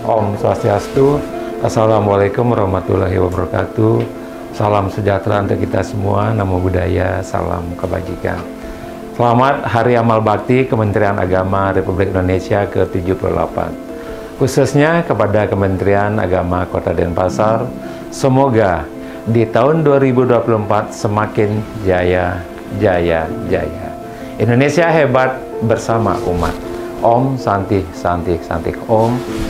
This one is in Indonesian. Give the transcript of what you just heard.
Om Swastiastu. Assalamualaikum warahmatullahi wabarakatuh. Salam sejahtera untuk kita semua. Namo Buddhaya, salam kebajikan. Selamat Hari Amal Bakti Kementerian Agama Republik Indonesia ke-78. Khususnya kepada Kementerian Agama Kota Denpasar, semoga di tahun 2024 semakin jaya, jaya, jaya. Indonesia hebat bersama umat. Om Santi Santi Santi Om.